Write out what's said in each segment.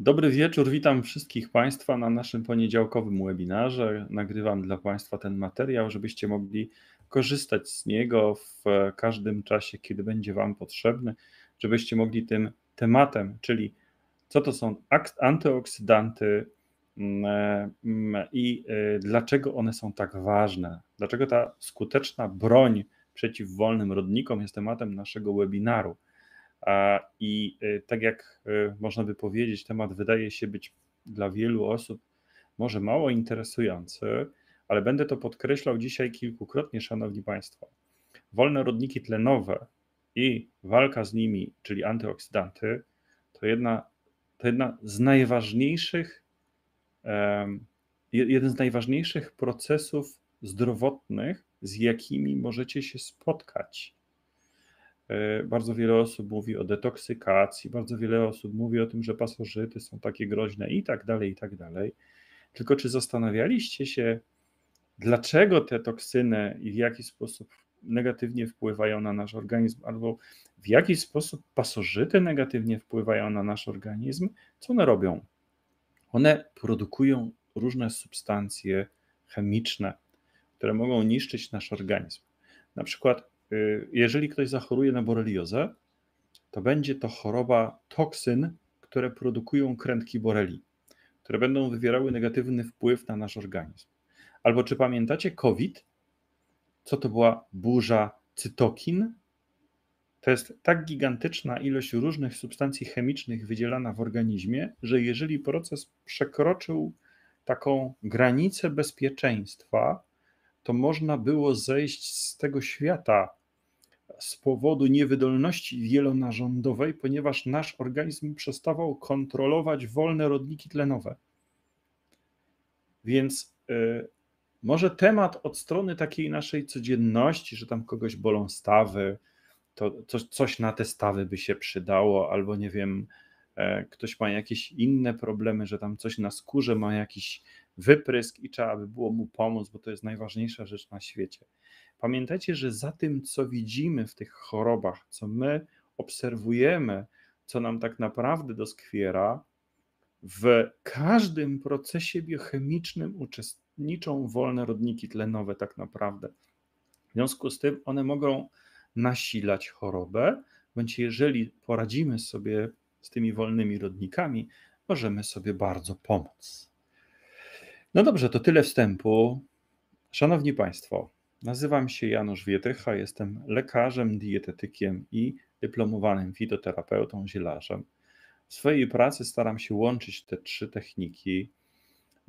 Dobry wieczór, witam wszystkich Państwa na naszym poniedziałkowym webinarze. Nagrywam dla Państwa ten materiał, żebyście mogli korzystać z niego w każdym czasie, kiedy będzie Wam potrzebny, żebyście mogli tym tematem, czyli co to są antyoksydanty mm, mm, i y, dlaczego one są tak ważne, dlaczego ta skuteczna broń przeciw wolnym rodnikom jest tematem naszego webinaru. I y, tak jak y, można by powiedzieć, temat wydaje się być dla wielu osób może mało interesujący, ale będę to podkreślał dzisiaj kilkukrotnie, Szanowni Państwo. Wolne rodniki tlenowe i walka z nimi, czyli antyoksydanty, to jedna, to jedna z najważniejszych, jeden z najważniejszych procesów zdrowotnych, z jakimi możecie się spotkać bardzo wiele osób mówi o detoksykacji, bardzo wiele osób mówi o tym, że pasożyty są takie groźne i tak dalej, i tak dalej. Tylko czy zastanawialiście się, dlaczego te toksyny i w jaki sposób negatywnie wpływają na nasz organizm, albo w jaki sposób pasożyty negatywnie wpływają na nasz organizm? Co one robią? One produkują różne substancje chemiczne, które mogą niszczyć nasz organizm. Na przykład jeżeli ktoś zachoruje na boreliozę, to będzie to choroba toksyn, które produkują krętki boreli, które będą wywierały negatywny wpływ na nasz organizm. Albo czy pamiętacie COVID? Co to była burza cytokin? To jest tak gigantyczna ilość różnych substancji chemicznych wydzielana w organizmie, że jeżeli proces przekroczył taką granicę bezpieczeństwa, to można było zejść z tego świata z powodu niewydolności wielonarządowej, ponieważ nasz organizm przestawał kontrolować wolne rodniki tlenowe. Więc y, może temat od strony takiej naszej codzienności, że tam kogoś bolą stawy, to coś, coś na te stawy by się przydało, albo nie wiem, e, ktoś ma jakieś inne problemy, że tam coś na skórze ma jakiś wyprysk i trzeba by było mu pomóc, bo to jest najważniejsza rzecz na świecie. Pamiętajcie, że za tym, co widzimy w tych chorobach, co my obserwujemy, co nam tak naprawdę doskwiera, w każdym procesie biochemicznym uczestniczą wolne rodniki tlenowe, tak naprawdę. W związku z tym one mogą nasilać chorobę, bądź jeżeli poradzimy sobie z tymi wolnymi rodnikami, możemy sobie bardzo pomóc. No dobrze, to tyle wstępu. Szanowni Państwo, Nazywam się Janusz Wietycha, jestem lekarzem, dietetykiem i dyplomowanym fitoterapeutą, zielarzem. W swojej pracy staram się łączyć te trzy techniki.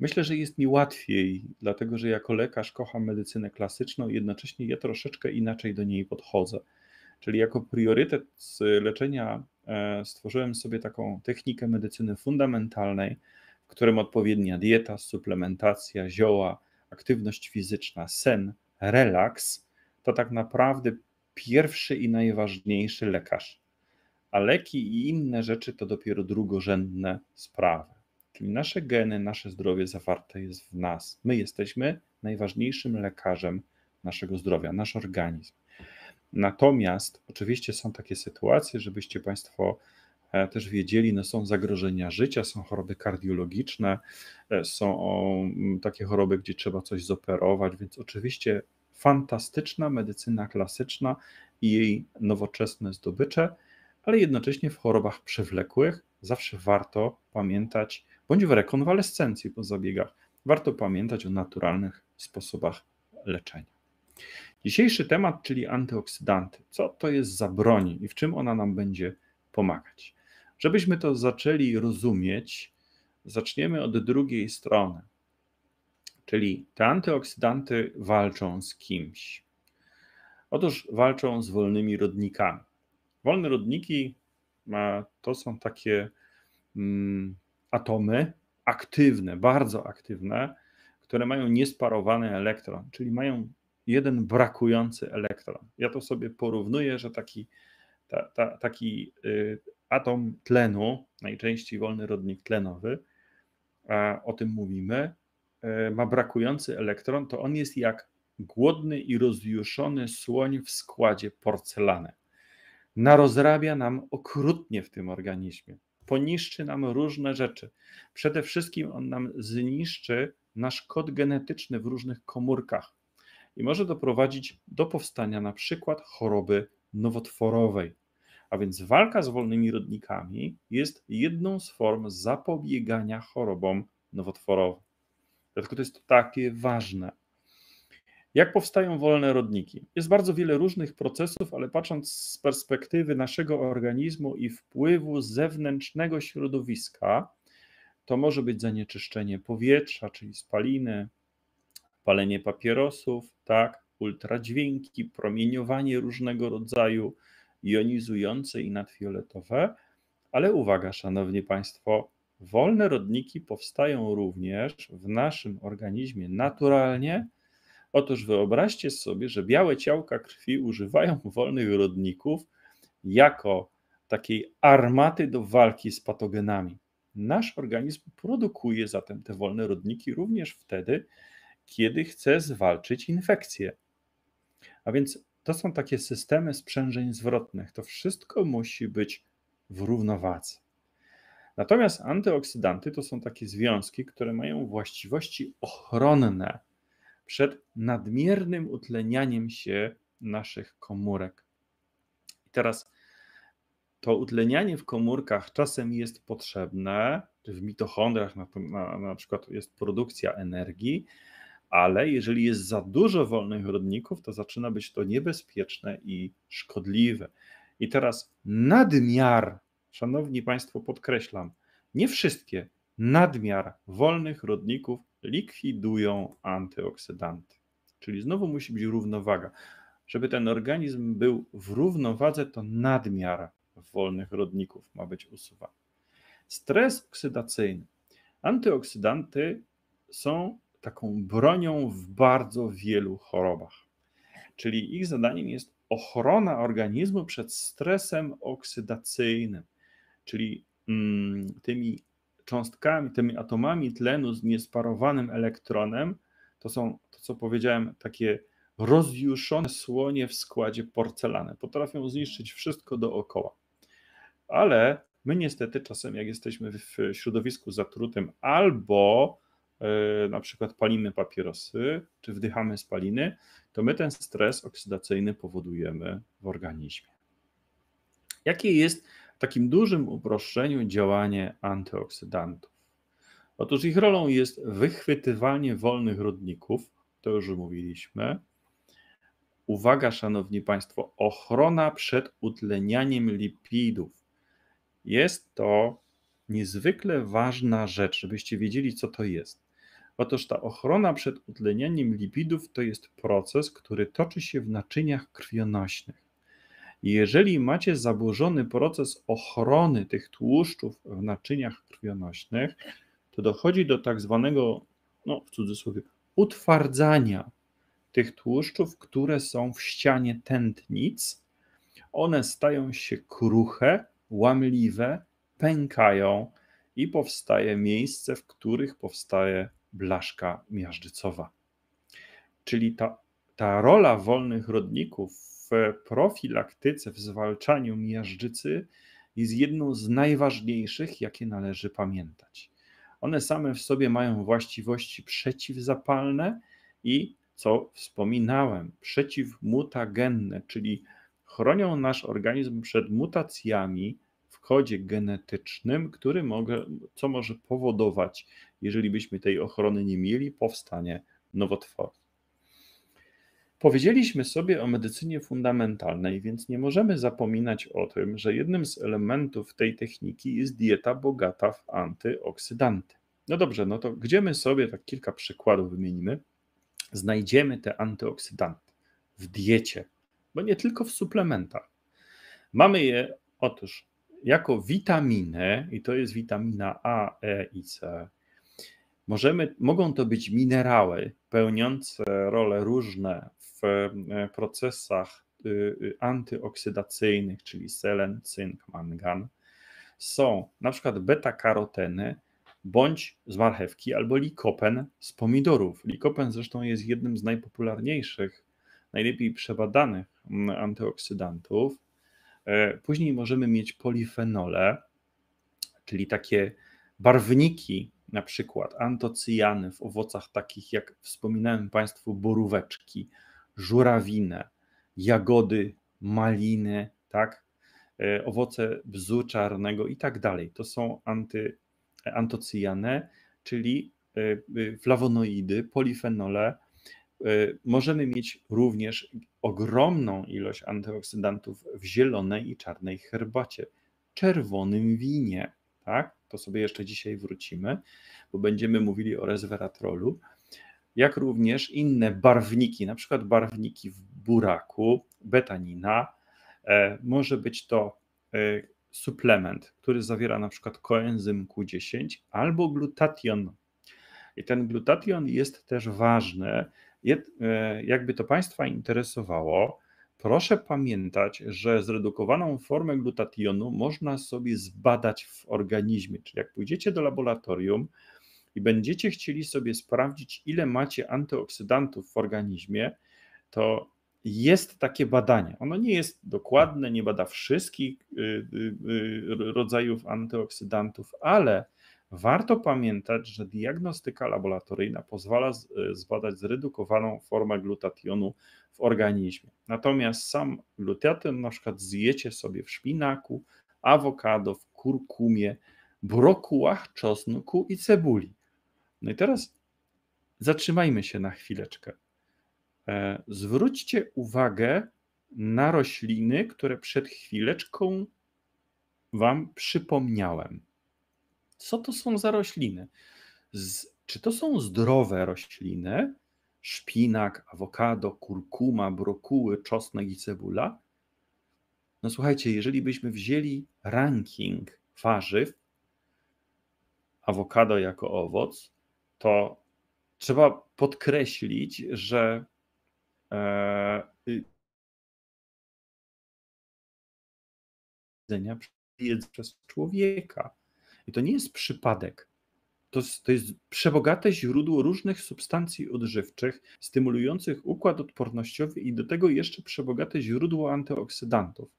Myślę, że jest mi łatwiej, dlatego że jako lekarz kocham medycynę klasyczną i jednocześnie ja troszeczkę inaczej do niej podchodzę. Czyli jako priorytet leczenia e, stworzyłem sobie taką technikę medycyny fundamentalnej, w którym odpowiednia dieta, suplementacja, zioła, aktywność fizyczna, sen, relaks to tak naprawdę pierwszy i najważniejszy lekarz, a leki i inne rzeczy to dopiero drugorzędne sprawy. Czyli nasze geny, nasze zdrowie zawarte jest w nas. My jesteśmy najważniejszym lekarzem naszego zdrowia, nasz organizm. Natomiast oczywiście są takie sytuacje, żebyście Państwo też wiedzieli, no są zagrożenia życia, są choroby kardiologiczne, e, są takie choroby, gdzie trzeba coś zoperować, więc oczywiście fantastyczna medycyna klasyczna i jej nowoczesne zdobycze, ale jednocześnie w chorobach przewlekłych zawsze warto pamiętać, bądź w rekonwalescencji po zabiegach, warto pamiętać o naturalnych sposobach leczenia. Dzisiejszy temat, czyli antyoksydanty. Co to jest za broń i w czym ona nam będzie pomagać? Żebyśmy to zaczęli rozumieć, zaczniemy od drugiej strony. Czyli te antyoksydanty walczą z kimś. Otóż walczą z wolnymi rodnikami. Wolne rodniki to są takie mm, atomy aktywne, bardzo aktywne, które mają niesparowany elektron, czyli mają jeden brakujący elektron. Ja to sobie porównuję, że taki, ta, ta, taki y, atom tlenu, najczęściej wolny rodnik tlenowy, a o tym mówimy, E, ma brakujący elektron, to on jest jak głodny i rozjuszony słoń w składzie porcelany. Narozrabia nam okrutnie w tym organizmie. poniszczy nam różne rzeczy. Przede wszystkim on nam zniszczy nasz kod genetyczny w różnych komórkach i może doprowadzić do powstania na przykład choroby nowotworowej. A więc walka z wolnymi rodnikami jest jedną z form zapobiegania chorobom nowotworowym. Dlatego to jest takie ważne. Jak powstają wolne rodniki? Jest bardzo wiele różnych procesów, ale patrząc z perspektywy naszego organizmu i wpływu zewnętrznego środowiska, to może być zanieczyszczenie powietrza, czyli spaliny, palenie papierosów, tak, ultradźwięki, promieniowanie różnego rodzaju, jonizujące i nadfioletowe. Ale uwaga, szanowni państwo, wolne rodniki powstają również w naszym organizmie naturalnie Otóż wyobraźcie sobie, że białe ciałka krwi używają wolnych rodników jako takiej armaty do walki z patogenami. Nasz organizm produkuje zatem te wolne rodniki również wtedy, kiedy chce zwalczyć infekcję. A więc to są takie systemy sprzężeń zwrotnych. To wszystko musi być w równowadze. Natomiast antyoksydanty to są takie związki, które mają właściwości ochronne przed nadmiernym utlenianiem się naszych komórek. I teraz to utlenianie w komórkach czasem jest potrzebne, w mitochondrach na, na, na przykład jest produkcja energii, ale jeżeli jest za dużo wolnych rodników, to zaczyna być to niebezpieczne i szkodliwe. I teraz nadmiar, szanowni Państwo, podkreślam, nie wszystkie, nadmiar wolnych rodników likwidują antyoksydanty. Czyli znowu musi być równowaga. Żeby ten organizm był w równowadze, to nadmiar wolnych rodników ma być usuwany. Stres oksydacyjny. Antyoksydanty są taką bronią w bardzo wielu chorobach. Czyli ich zadaniem jest ochrona organizmu przed stresem oksydacyjnym, czyli mm, tymi cząstkami, tymi atomami tlenu z niesparowanym elektronem, to są, to co powiedziałem, takie rozjuszone słonie w składzie porcelany. Potrafią zniszczyć wszystko dookoła. Ale my niestety czasem, jak jesteśmy w środowisku zatrutym albo na przykład palimy papierosy, czy wdychamy spaliny, to my ten stres oksydacyjny powodujemy w organizmie. Jakie jest takim dużym uproszczeniu działanie antyoksydantów. Otóż ich rolą jest wychwytywanie wolnych rodników, to już mówiliśmy. Uwaga, szanowni państwo, ochrona przed utlenianiem lipidów. Jest to niezwykle ważna rzecz, żebyście wiedzieli, co to jest. Otóż ta ochrona przed utlenianiem lipidów to jest proces, który toczy się w naczyniach krwionośnych. Jeżeli macie zaburzony proces ochrony tych tłuszczów w naczyniach krwionośnych, to dochodzi do tak zwanego, no w cudzysłowie, utwardzania tych tłuszczów, które są w ścianie tętnic. One stają się kruche, łamliwe, pękają i powstaje miejsce, w których powstaje blaszka miażdżycowa. Czyli ta, ta rola wolnych rodników w profilaktyce, w zwalczaniu miażdżycy jest jedną z najważniejszych, jakie należy pamiętać. One same w sobie mają właściwości przeciwzapalne i, co wspominałem, przeciwmutagenne, czyli chronią nasz organizm przed mutacjami w kodzie genetycznym, który mogę, co może powodować, jeżeli byśmy tej ochrony nie mieli, powstanie nowotworu. Powiedzieliśmy sobie o medycynie fundamentalnej, więc nie możemy zapominać o tym, że jednym z elementów tej techniki jest dieta bogata w antyoksydanty. No dobrze, no to gdzie my sobie, tak kilka przykładów wymienimy, znajdziemy te antyoksydanty? W diecie, bo nie tylko w suplementach. Mamy je otóż jako witaminy, i to jest witamina A, E i C, Możemy, mogą to być minerały pełniące role różne w e, procesach y, y, antyoksydacyjnych, czyli selen, cynk, mangan. Są na przykład beta-karoteny, bądź z marchewki, albo likopen z pomidorów. Likopen zresztą jest jednym z najpopularniejszych, najlepiej przebadanych mm, antyoksydantów. E, później możemy mieć polifenole, czyli takie barwniki, na przykład antocyjany w owocach takich jak wspominałem Państwu boróweczki, żurawinę, jagody, maliny, tak, e, owoce bzu czarnego i tak dalej. To są anty, antocyjane, czyli e, flawonoidy, polifenole. E, możemy mieć również ogromną ilość antyoksydantów w zielonej i czarnej herbacie, czerwonym winie, tak? To sobie jeszcze dzisiaj wrócimy, bo będziemy mówili o resveratrolu, jak również inne barwniki, na przykład barwniki w buraku, betanina. E, może być to e, suplement, który zawiera na przykład koenzym Q10 albo glutation. I ten glutation jest też ważny. E, jakby to Państwa interesowało, Proszę pamiętać, że zredukowaną formę glutationu można sobie zbadać w organizmie. Czyli jak pójdziecie do laboratorium i będziecie chcieli sobie sprawdzić, ile macie antyoksydantów w organizmie, to jest takie badanie. Ono nie jest dokładne, nie bada wszystkich y, y, y, rodzajów antyoksydantów, ale warto pamiętać, że diagnostyka laboratoryjna pozwala zbadać zredukowaną formę glutationu w organizmie. Natomiast sam glutathion na przykład zjecie sobie w szpinaku, awokado, w kurkumie, brokułach, czosnku i cebuli. No i teraz zatrzymajmy się na chwileczkę. E, zwróćcie uwagę na rośliny, które przed chwileczką Wam przypomniałem. Co to są za rośliny? Z, czy to są zdrowe rośliny, szpinak, awokado, kurkuma, brokuły, czosnek i cebula. No słuchajcie, jeżeli byśmy wzięli ranking warzyw, awokado jako owoc, to trzeba podkreślić, że e, jedzenia przez człowieka. I to nie jest przypadek to, to jest przebogate źródło różnych substancji odżywczych, stymulujących układ odpornościowy i do tego jeszcze przebogate źródło antyoksydantów.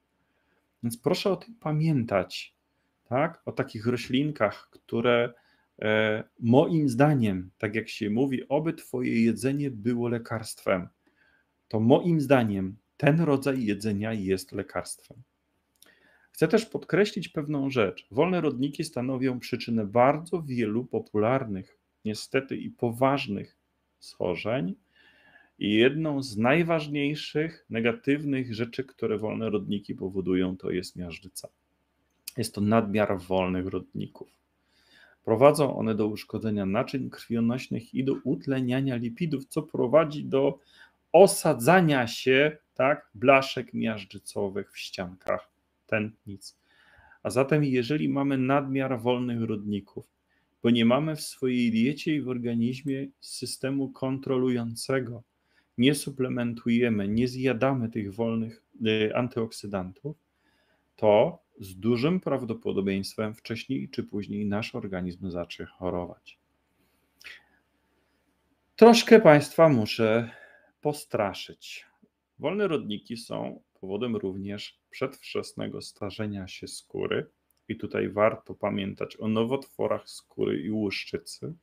Więc proszę o tym pamiętać, tak? o takich roślinkach, które e, moim zdaniem, tak jak się mówi, oby Twoje jedzenie było lekarstwem, to moim zdaniem ten rodzaj jedzenia jest lekarstwem. Chcę też podkreślić pewną rzecz. Wolne rodniki stanowią przyczynę bardzo wielu popularnych, niestety i poważnych schorzeń. I jedną z najważniejszych negatywnych rzeczy, które wolne rodniki powodują, to jest miażdżyca. Jest to nadmiar wolnych rodników. Prowadzą one do uszkodzenia naczyń krwionośnych i do utleniania lipidów, co prowadzi do osadzania się tak, blaszek miażdżycowych w ściankach tętnic. A zatem, jeżeli mamy nadmiar wolnych rodników, bo nie mamy w swojej diecie i w organizmie systemu kontrolującego, nie suplementujemy, nie zjadamy tych wolnych y, antyoksydantów, to z dużym prawdopodobieństwem wcześniej czy później nasz organizm zacznie chorować. Troszkę Państwa muszę postraszyć. Wolne rodniki są powodem również przedwczesnego starzenia się skóry. I tutaj warto pamiętać o nowotworach skóry i łuszczycy.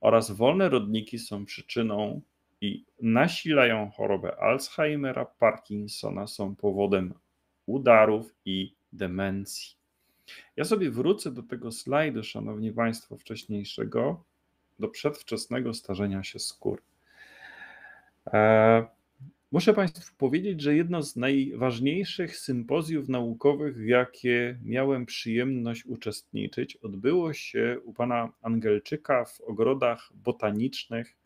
Oraz wolne rodniki są przyczyną i nasilają chorobę Alzheimera, Parkinsona, są powodem udarów i demencji. Ja sobie wrócę do tego slajdu, szanowni państwo, wcześniejszego, do przedwczesnego starzenia się skóry. E, Muszę Państwu powiedzieć, że jedno z najważniejszych sympozjów naukowych, w jakie miałem przyjemność uczestniczyć, odbyło się u pana Angelczyka w ogrodach botanicznych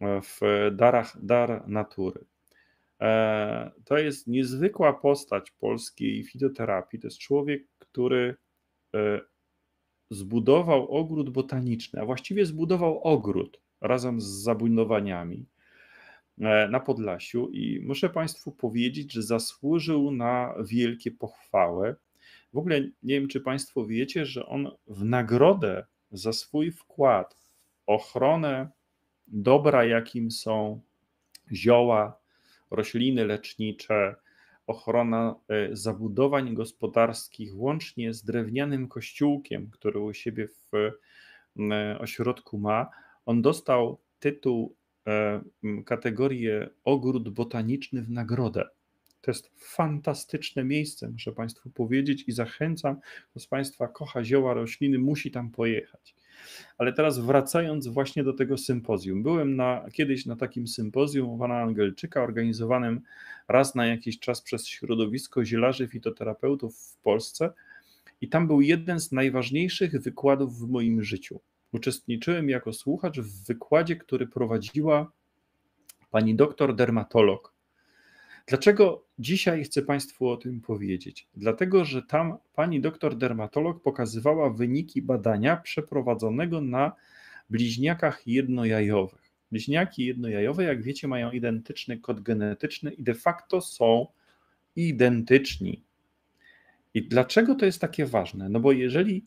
e, w darach dar natury. E, to jest niezwykła postać polskiej fitoterapii. To jest człowiek, który e, zbudował ogród botaniczny, a właściwie zbudował ogród razem z zabudowaniami E, na Podlasiu i muszę Państwu powiedzieć, że zasłużył na wielkie pochwały. W ogóle nie wiem, czy Państwo wiecie, że on w nagrodę za swój wkład w ochronę dobra, jakim są zioła, rośliny lecznicze ochrona e, zabudowań gospodarskich, łącznie z drewnianym kościółkiem, który u siebie w ośrodku ma. On dostał tytuł, e, kategorię ogród botaniczny w nagrodę. To jest fantastyczne miejsce, muszę Państwu powiedzieć i zachęcam, kto z Państwa kocha zioła, rośliny, musi tam pojechać. Ale teraz wracając właśnie do tego sympozjum. Byłem na, kiedyś na takim sympozjum pana Angelczyka, organizowanym raz na jakiś czas przez środowisko zielarzy fitoterapeutów w Polsce i tam był jeden z najważniejszych wykładów w moim życiu. Uczestniczyłem jako słuchacz w wykładzie, który prowadziła pani doktor dermatolog Dlaczego dzisiaj chcę Państwu o tym powiedzieć? Dlatego, że tam pani doktor dermatolog pokazywała wyniki badania przeprowadzonego na bliźniakach jednojajowych. Bliźniaki jednojajowe, jak wiecie, mają identyczny kod genetyczny i de facto są identyczni. I dlaczego to jest takie ważne? No bo jeżeli,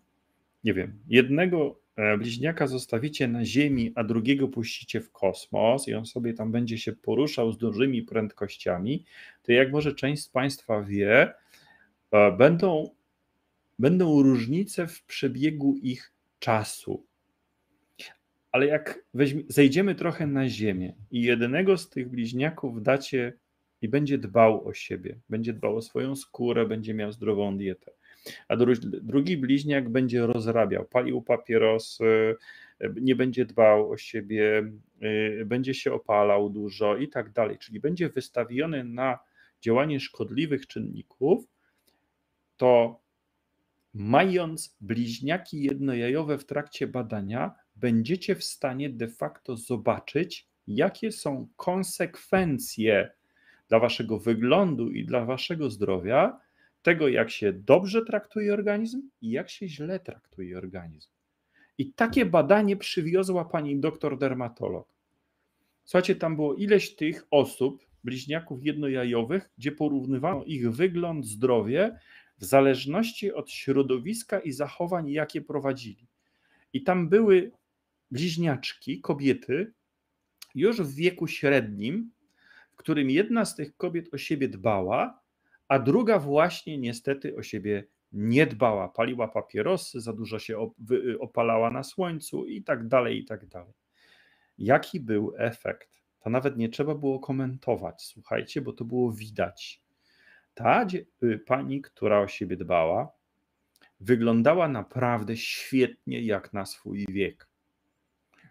nie wiem, jednego bliźniaka zostawicie na Ziemi, a drugiego puścicie w kosmos i on sobie tam będzie się poruszał z dużymi prędkościami, to jak może część z Państwa wie, e, będą, będą różnice w przebiegu ich czasu. Ale jak weźmie, zejdziemy trochę na Ziemię i jednego z tych bliźniaków dacie i będzie dbał o siebie, będzie dbał o swoją skórę, będzie miał zdrową dietę a drugi bliźniak będzie rozrabiał, palił papierosy, nie będzie dbał o siebie, y, będzie się opalał dużo i tak dalej, czyli będzie wystawiony na działanie szkodliwych czynników, to mając bliźniaki jednojajowe w trakcie badania, będziecie w stanie de facto zobaczyć, jakie są konsekwencje dla waszego wyglądu i dla waszego zdrowia tego, jak się dobrze traktuje organizm i jak się źle traktuje organizm. I takie badanie przywiozła pani doktor dermatolog. Słuchajcie, tam było ileś tych osób, bliźniaków jednojajowych, gdzie porównywano ich wygląd, zdrowie w zależności od środowiska i zachowań, jakie prowadzili. I tam były bliźniaczki, kobiety, już w wieku średnim, w którym jedna z tych kobiet o siebie dbała, a druga właśnie niestety o siebie nie dbała, paliła papierosy, za dużo się opalała na słońcu i tak dalej, i tak dalej. Jaki był efekt? To nawet nie trzeba było komentować, słuchajcie, bo to było widać. Ta y, pani, która o siebie dbała, wyglądała naprawdę świetnie jak na swój wiek.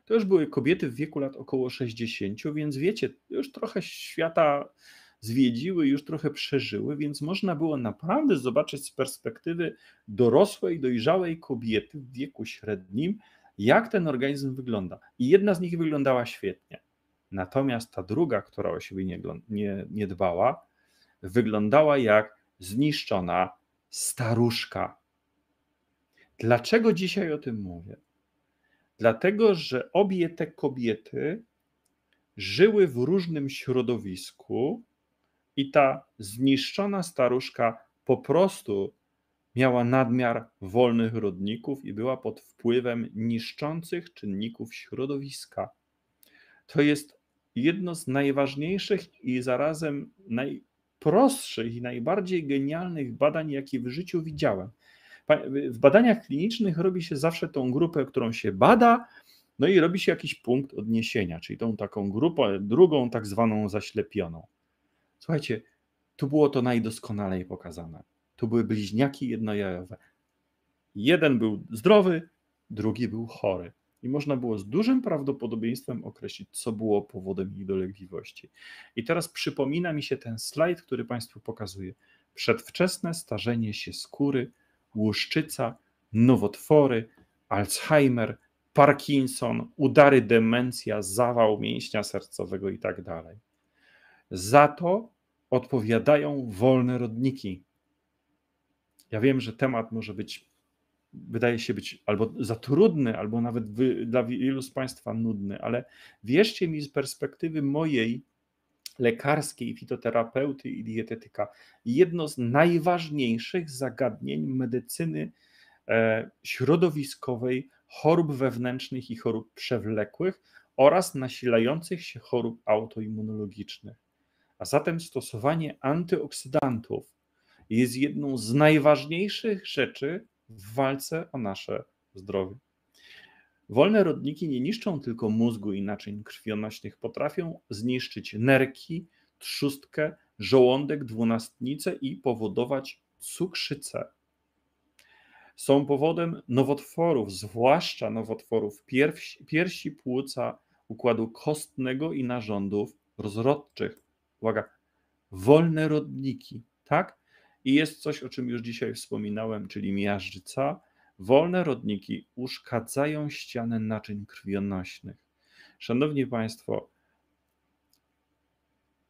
To już były kobiety w wieku lat około 60, więc wiecie, już trochę świata zwiedziły, już trochę przeżyły, więc można było naprawdę zobaczyć z perspektywy dorosłej, dojrzałej kobiety w wieku średnim, jak ten organizm wygląda. I jedna z nich wyglądała świetnie. Natomiast ta druga, która o siebie nie, nie, nie dbała, wyglądała jak zniszczona staruszka. Dlaczego dzisiaj o tym mówię? Dlatego, że obie te kobiety żyły w różnym środowisku, i ta zniszczona staruszka po prostu miała nadmiar wolnych rodników i była pod wpływem niszczących czynników środowiska. To jest jedno z najważniejszych i zarazem najprostszych i najbardziej genialnych badań, jakie w życiu widziałem. W badaniach klinicznych robi się zawsze tą grupę, którą się bada, no i robi się jakiś punkt odniesienia, czyli tą taką grupę, drugą tak zwaną zaślepioną. Słuchajcie, tu było to najdoskonalej pokazane. Tu były bliźniaki jednojajowe. Jeden był zdrowy, drugi był chory. I można było z dużym prawdopodobieństwem określić, co było powodem ich dolegliwości. I teraz przypomina mi się ten slajd, który Państwu pokazuję. Przedwczesne starzenie się skóry, łuszczyca, nowotwory, Alzheimer, Parkinson, udary demencja, zawał mięśnia sercowego i tak dalej. Za to odpowiadają wolne rodniki. Ja wiem, że temat może być, wydaje się być albo za trudny, albo nawet wy, dla wielu z Państwa nudny, ale wierzcie mi z perspektywy mojej lekarskiej, fitoterapeuty i dietetyka, jedno z najważniejszych zagadnień medycyny e, środowiskowej, chorób wewnętrznych i chorób przewlekłych oraz nasilających się chorób autoimmunologicznych A zatem stosowanie antyoksydantów jest jedną z najważniejszych rzeczy w walce o nasze zdrowie. Wolne rodniki nie niszczą tylko mózgu i naczyń krwionośnych, potrafią zniszczyć nerki, trzustkę, żołądek, dwunastnicę i powodować cukrzycę. Są powodem nowotworów, zwłaszcza nowotworów piersi, piersi płuca, układu kostnego i narządów rozrodczych. Uwaga, wolne rodniki, tak? I jest coś, o czym już dzisiaj wspominałem, czyli miażdżyca. Wolne rodniki uszkadzają ścianę naczyń krwionośnych. Szanowni Państwo,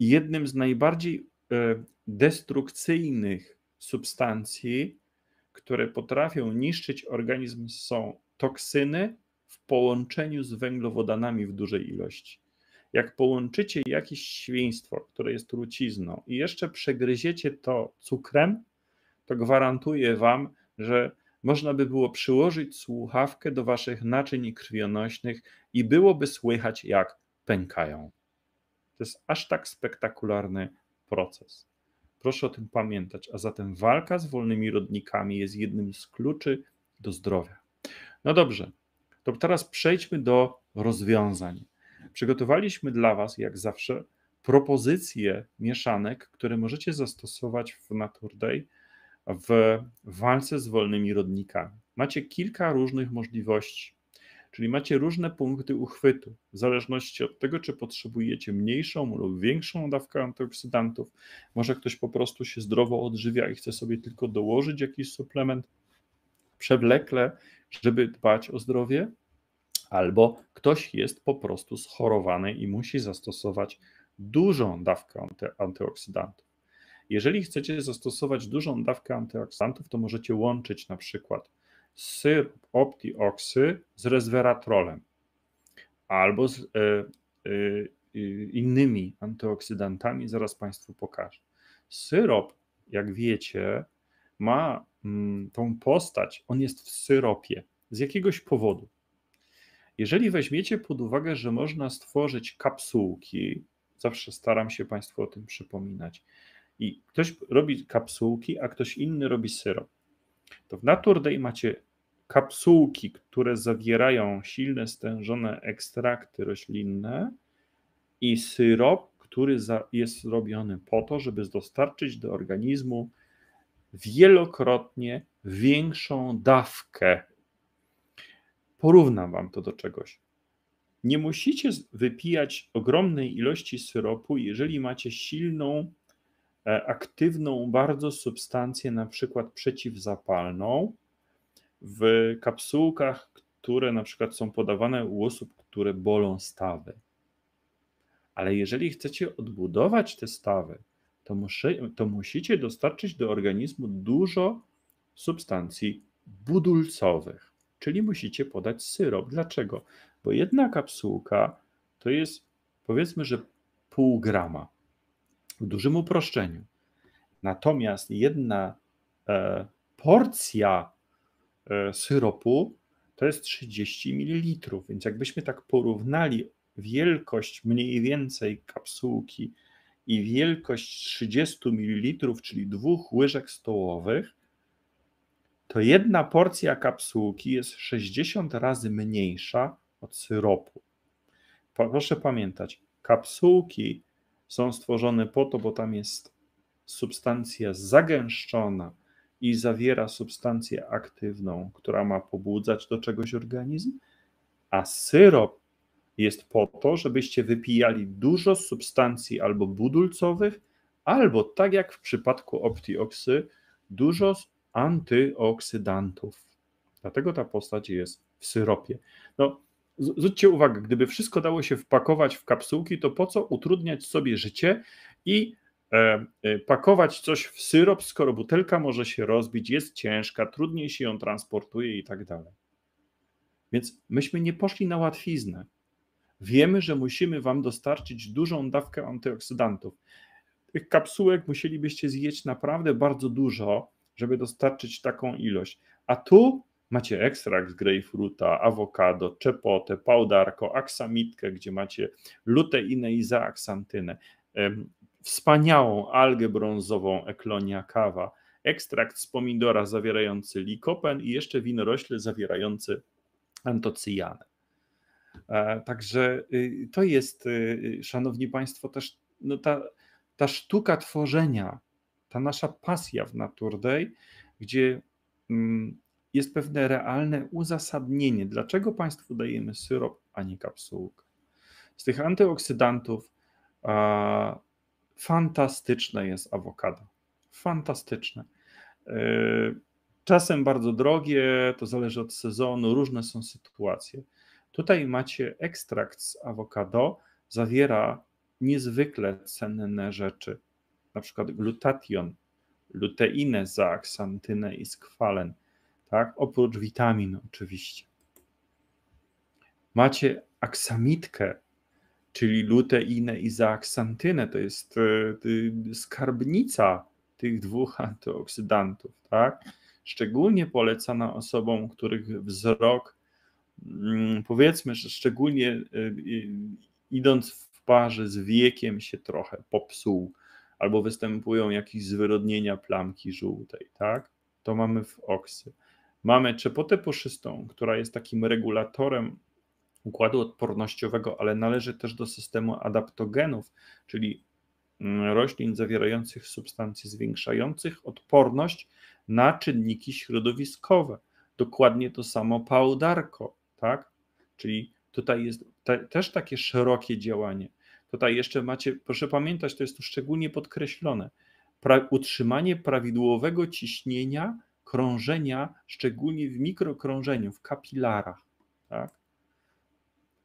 jednym z najbardziej e, destrukcyjnych substancji, które potrafią niszczyć organizm, są toksyny w połączeniu z węglowodanami w dużej ilości. Jak połączycie jakieś świństwo, które jest trucizną, i jeszcze przegryziecie to cukrem, to gwarantuję Wam, że można by było przyłożyć słuchawkę do Waszych naczyń krwionośnych i byłoby słychać, jak pękają. To jest aż tak spektakularny proces. Proszę o tym pamiętać. A zatem walka z wolnymi rodnikami jest jednym z kluczy do zdrowia. No dobrze, to teraz przejdźmy do rozwiązań. Przygotowaliśmy dla Was, jak zawsze, propozycje mieszanek, które możecie zastosować w Naturday w walce z wolnymi rodnikami. Macie kilka różnych możliwości. Czyli macie różne punkty uchwytu, w zależności od tego, czy potrzebujecie mniejszą lub większą dawkę antyoksydantów. Może ktoś po prostu się zdrowo odżywia i chce sobie tylko dołożyć jakiś suplement przewlekle, żeby dbać o zdrowie, albo ktoś jest po prostu schorowany i musi zastosować dużą dawkę anty, antyoksydantów. Jeżeli chcecie zastosować dużą dawkę antyoksydantów, to możecie łączyć na przykład syrop optioksy z resveratrolem albo z e, e, innymi antyoksydantami, zaraz Państwu pokażę. Syrop, jak wiecie, ma mm, tą postać, on jest w syropie z jakiegoś powodu. Jeżeli weźmiecie pod uwagę, że można stworzyć kapsułki, zawsze staram się Państwu o tym przypominać, i ktoś robi kapsułki, a ktoś inny robi syrop to w Naturday macie kapsułki, które zawierają silne stężone ekstrakty roślinne i syrop, który jest robiony po to, żeby dostarczyć do organizmu wielokrotnie większą dawkę. Porównam wam to do czegoś. Nie musicie wypijać ogromnej ilości syropu, jeżeli macie silną E, aktywną bardzo substancję, na przykład przeciwzapalną, w kapsułkach, które na przykład są podawane u osób, które bolą stawy. Ale jeżeli chcecie odbudować te stawy, to, muszy, to musicie dostarczyć do organizmu dużo substancji budulcowych, czyli musicie podać syrop. Dlaczego? Bo jedna kapsułka to jest powiedzmy, że pół grama w dużym uproszczeniu. Natomiast jedna e, porcja e, syropu to jest 30 ml, więc jakbyśmy tak porównali wielkość mniej więcej kapsułki i wielkość 30 ml, czyli dwóch łyżek stołowych, to jedna porcja kapsułki jest 60 razy mniejsza od syropu. Proszę pamiętać, kapsułki są stworzone po to, bo tam jest substancja zagęszczona i zawiera substancję aktywną, która ma pobudzać do czegoś organizm, a syrop jest po to, żebyście wypijali dużo substancji albo budulcowych, albo tak jak w przypadku optioksy, dużo antyoksydantów. Dlatego ta postać jest w syropie. No, zwróćcie uwagę, gdyby wszystko dało się wpakować w kapsułki, to po co utrudniać sobie życie i e, e, pakować coś w syrop, skoro butelka może się rozbić, jest ciężka, trudniej się ją transportuje i tak dalej. Więc myśmy nie poszli na łatwiznę. Wiemy, że musimy Wam dostarczyć dużą dawkę antyoksydantów. Tych kapsułek musielibyście zjeść naprawdę bardzo dużo, żeby dostarczyć taką ilość. A tu macie ekstrakt z grejpfruta, awokado, czepotę, pałdarko, aksamitkę, gdzie macie luteinę i zaaksantynę. wspaniałą algę brązową Eklonia kawa, ekstrakt z pomidora zawierający likopen i jeszcze winorośle zawierający antocyjanę. E, także y, to jest, y, szanowni państwo, też no ta, ta sztuka tworzenia, ta nasza pasja w Nature Day, gdzie mm, jest pewne realne uzasadnienie, dlaczego Państwu dajemy syrop, a nie kapsułkę. Z tych antyoksydantów a, fantastyczne jest awokado. Fantastyczne. E, czasem bardzo drogie, to zależy od sezonu, różne są sytuacje. Tutaj macie ekstrakt z awokado, zawiera niezwykle cenne rzeczy, na przykład glutation, luteinę, zaaksantynę i skwalen, tak? oprócz witamin oczywiście. Macie aksamitkę, czyli luteinę i zaaksantynę, to jest e, skarbnica tych dwóch antyoksydantów, tak? Szczególnie polecana osobom, których wzrok, mm, powiedzmy, że szczególnie e, idąc w parze z wiekiem się trochę popsuł, albo występują jakieś zwyrodnienia plamki żółtej, tak? To mamy w oksy. Mamy czepotę puszystą, która jest takim regulatorem układu odpornościowego, ale należy też do systemu adaptogenów, czyli mm, roślin zawierających substancje zwiększających odporność na czynniki środowiskowe. Dokładnie to samo pałdarko, tak? Czyli tutaj jest te, też takie szerokie działanie. Tutaj jeszcze macie, proszę pamiętać, to jest tu szczególnie podkreślone, pra, utrzymanie prawidłowego ciśnienia krążenia, szczególnie w mikrokrążeniu, w kapilarach. Tak?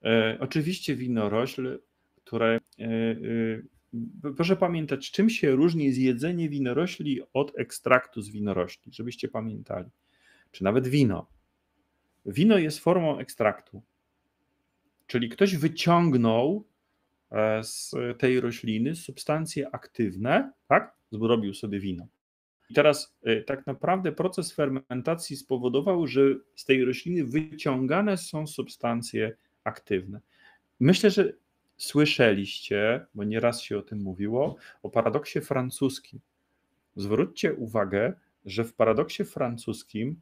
E, oczywiście winorośl, które. E, e, proszę pamiętać, czym się różni zjedzenie winorośli od ekstraktu z winorośli, żebyście pamiętali. Czy nawet wino. Wino jest formą ekstraktu. Czyli ktoś wyciągnął z tej rośliny substancje aktywne, tak? Zrobił sobie wino. I teraz e, tak naprawdę proces fermentacji spowodował, że z tej rośliny wyciągane są substancje aktywne. Myślę, że słyszeliście, bo nieraz się o tym mówiło, o paradoksie francuskim. Zwróćcie uwagę, że w paradoksie francuskim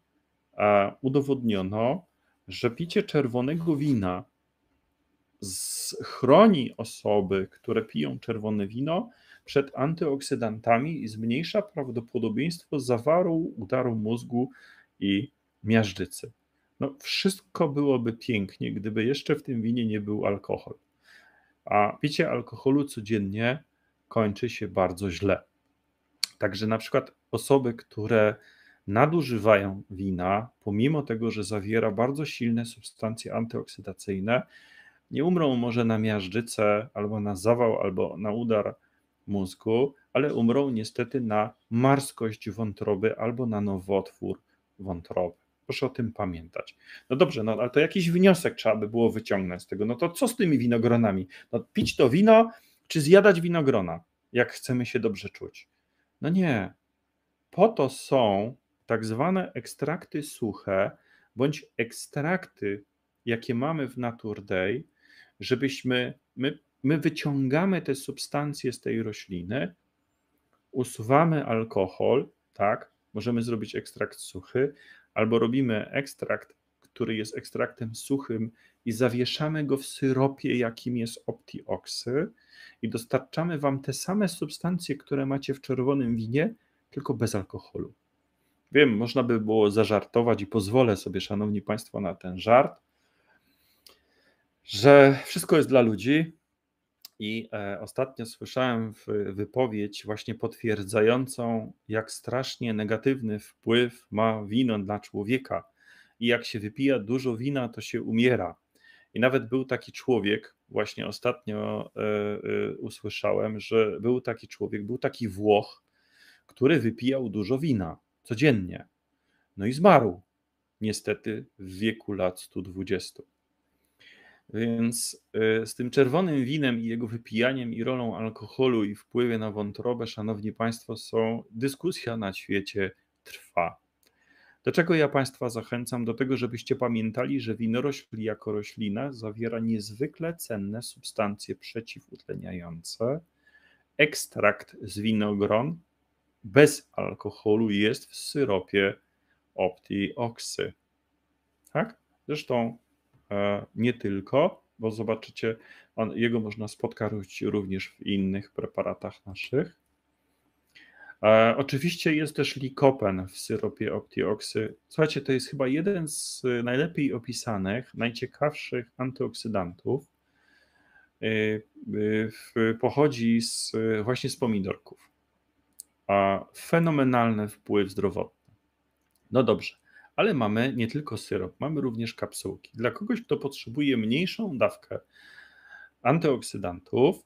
udowodniono, że picie czerwonego wina chroni osoby, które piją czerwone wino przed antyoksydantami i zmniejsza prawdopodobieństwo zawaru, udaru mózgu i miażdżycy. No, wszystko byłoby pięknie, gdyby jeszcze w tym winie nie był alkohol. A picie alkoholu codziennie kończy się bardzo źle. Także na przykład osoby, które nadużywają wina, pomimo tego, że zawiera bardzo silne substancje antyoksydacyjne, nie umrą może na miażdżycę, albo na zawał, albo na udar mózgu, ale umrą niestety na marskość wątroby albo na nowotwór wątroby. Proszę o tym pamiętać. No dobrze, no ale to jakiś wniosek trzeba by było wyciągnąć z tego. No to co z tymi winogronami? No pić to wino, czy zjadać winogrona, jak chcemy się dobrze czuć? No nie. Po to są tak zwane ekstrakty suche, bądź ekstrakty, jakie mamy w Nature Day, żebyśmy, my, my wyciągamy te substancje z tej rośliny, usuwamy alkohol, tak, możemy zrobić ekstrakt suchy, albo robimy ekstrakt, który jest ekstraktem suchym i zawieszamy go w syropie, jakim jest optioksy i dostarczamy wam te same substancje, które macie w czerwonym winie, tylko bez alkoholu. Wiem, można by było zażartować i pozwolę sobie, szanowni państwo, na ten żart, że wszystko jest dla ludzi. I e, ostatnio słyszałem wypowiedź właśnie potwierdzającą, jak strasznie negatywny wpływ ma wino na człowieka. I jak się wypija dużo wina, to się umiera. I nawet był taki człowiek, właśnie ostatnio e, e, usłyszałem, że był taki człowiek, był taki Włoch, który wypijał dużo wina codziennie. No i zmarł. Niestety w wieku lat 120. Więc y, z tym czerwonym winem i jego wypijaniem i rolą alkoholu i wpływie na wątrobę, szanowni państwo, są dyskusja na świecie trwa. Do czego ja państwa zachęcam? Do tego, żebyście pamiętali, że winorośl jako roślina zawiera niezwykle cenne substancje przeciwutleniające ekstrakt z winogron bez alkoholu jest w syropie optioxy. Tak? Zresztą nie tylko, bo zobaczycie, on, jego można spotkać również w innych preparatach naszych. E, oczywiście jest też likopen w syropie optioxy. Słuchajcie, to jest chyba jeden z najlepiej opisanych, najciekawszych antyoksydantów. E, e, pochodzi z, właśnie z pomidorków. A fenomenalny wpływ zdrowotny. No dobrze, ale mamy nie tylko syrop, mamy również kapsułki. Dla kogoś, kto potrzebuje mniejszą dawkę antyoksydantów,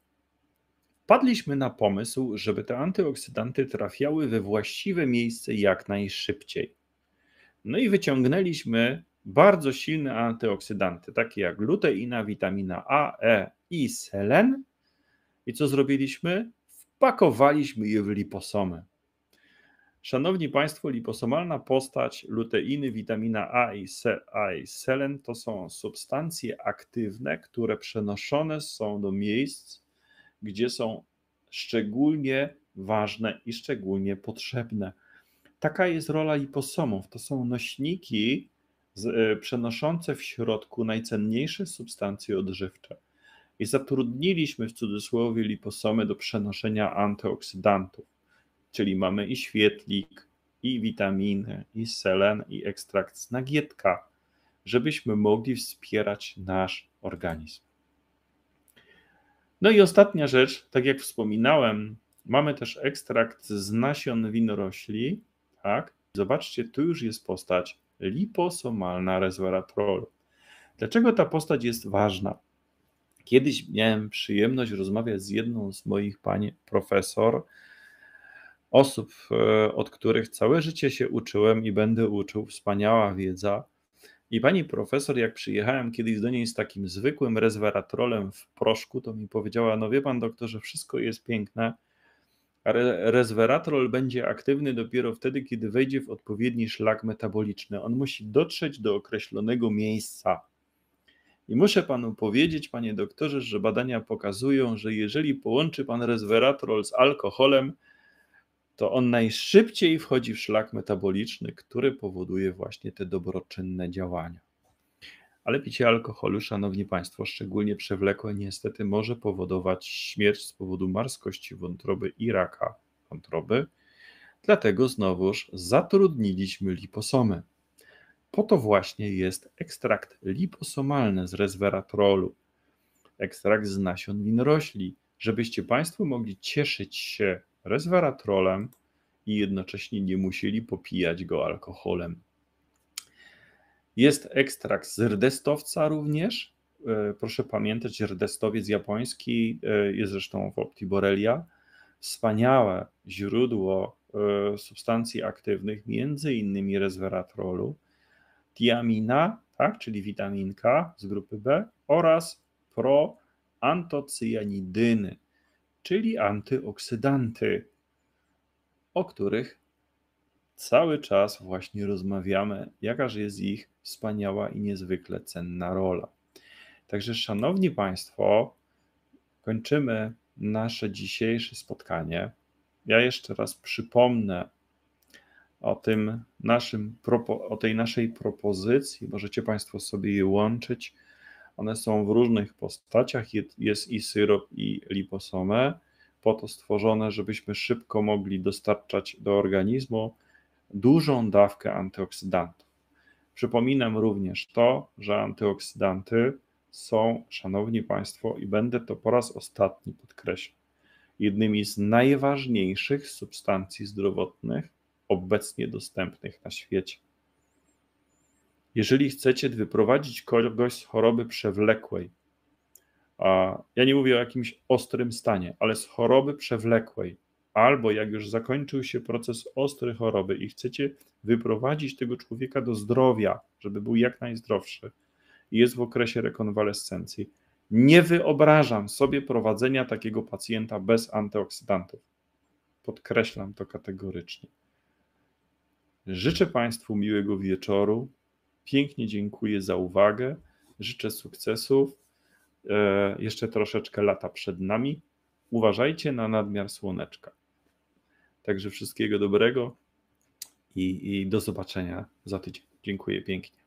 wpadliśmy na pomysł, żeby te antyoksydanty trafiały we właściwe miejsce jak najszybciej. No i wyciągnęliśmy bardzo silne antyoksydanty, takie jak luteina, witamina A, E i selen. I co zrobiliśmy? Wpakowaliśmy je w liposomy. Szanowni Państwo, liposomalna postać luteiny, witamina A i, se, A i selen to są substancje aktywne, które przenoszone są do miejsc, gdzie są szczególnie ważne i szczególnie potrzebne. Taka jest rola liposomów. To są nośniki y, przenoszące w środku najcenniejsze substancje odżywcze. I zatrudniliśmy w cudzysłowie liposomy do przenoszenia antyoksydantów, czyli mamy i świetlik, i witaminy, i selen, i ekstrakt z nagietka, żebyśmy mogli wspierać nasz organizm. No i ostatnia rzecz, tak jak wspominałem, mamy też ekstrakt z nasion winorośli, tak? Zobaczcie, tu już jest postać liposomalna resveratrolu. Dlaczego ta postać jest ważna? Kiedyś miałem przyjemność rozmawiać z jedną z moich pani profesor, osób, e, od których całe życie się uczyłem i będę uczył, wspaniała wiedza. I pani profesor, jak przyjechałem kiedyś do niej z takim zwykłym resveratrolem w proszku, to mi powiedziała: No wie pan, doktorze, wszystko jest piękne, ale resveratrol będzie aktywny dopiero wtedy, kiedy wejdzie w odpowiedni szlak metaboliczny. On musi dotrzeć do określonego miejsca. I muszę panu powiedzieć, panie doktorze, że badania pokazują, że jeżeli połączy pan resveratrol z alkoholem, to on najszybciej wchodzi w szlak metaboliczny, który powoduje właśnie te dobroczynne działania. Ale picie alkoholu, szanowni państwo, szczególnie przewlekłe, niestety może powodować śmierć z powodu marskości wątroby i raka wątroby. Dlatego znowuż zatrudniliśmy liposomy. Po to właśnie jest ekstrakt liposomalny z resveratrolu, ekstrakt z nasion winorośli, żebyście Państwo mogli cieszyć się resveratrolem i jednocześnie nie musieli popijać go alkoholem. Jest ekstrakt z rdestowca również. E, proszę pamiętać, rdestowiec japoński e, jest zresztą w Optiborelia. Wspaniałe źródło e, substancji aktywnych, między innymi resveratrolu, tiamina, tak, czyli witaminka z grupy B oraz proantocyjanidyny, czyli antyoksydanty, o których cały czas właśnie rozmawiamy, jakaż jest ich wspaniała i niezwykle cenna rola. Także, szanowni Państwo, kończymy nasze dzisiejsze spotkanie. Ja jeszcze raz przypomnę o tym naszym, o tej naszej propozycji. Możecie Państwo sobie je łączyć one są w różnych postaciach, jest i syrop, i liposomę, po to stworzone, żebyśmy szybko mogli dostarczać do organizmu dużą dawkę antyoksydantów. Przypominam również to, że antyoksydanty są, szanowni Państwo, i będę to po raz ostatni podkreślał, jednymi z najważniejszych substancji zdrowotnych obecnie dostępnych na świecie. Jeżeli chcecie wyprowadzić kogoś z choroby przewlekłej, a ja nie mówię o jakimś ostrym stanie, ale z choroby przewlekłej, albo jak już zakończył się proces ostrej choroby i chcecie wyprowadzić tego człowieka do zdrowia, żeby był jak najzdrowszy i jest w okresie rekonwalescencji, nie wyobrażam sobie prowadzenia takiego pacjenta bez antyoksydantów. Podkreślam to kategorycznie. Życzę Państwu miłego wieczoru. Pięknie dziękuję za uwagę. Życzę sukcesów. E, jeszcze troszeczkę lata przed nami. uważajcie na nadmiar słoneczka. Także wszystkiego dobrego i, i do zobaczenia za tydzień. Dziękuję pięknie.